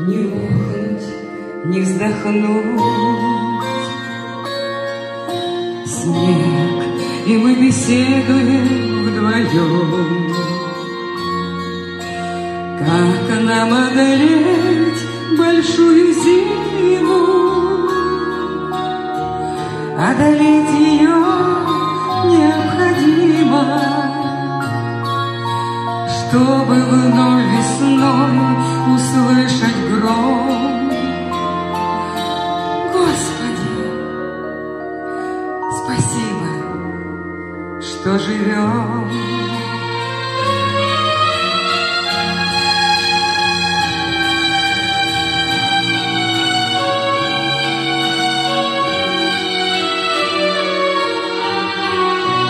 Не охнуть, не вздохнуть. Снег, и мы беседуем вдвоем. Как нам одолеть большую зиму? Одолеть ее необходимо, Чтобы вновь спасибо, что живем.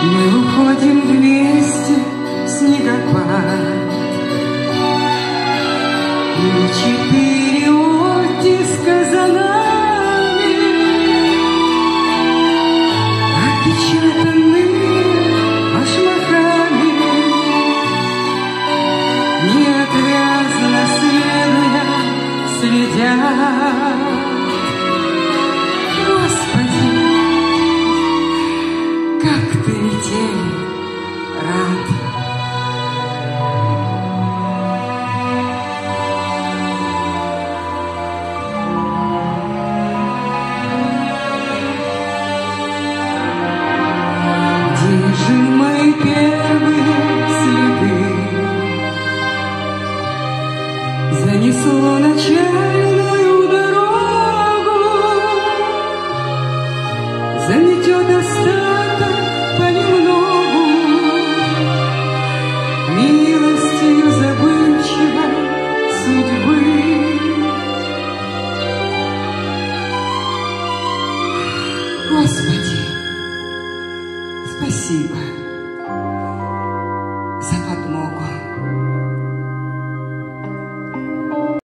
Мы уходим вместе в снегопад И четыре Неотвязно следуя, следя Господи, как ты летели, Заметет остаток понемногу, Милостью забывчивой судьбы. Господи, спасибо.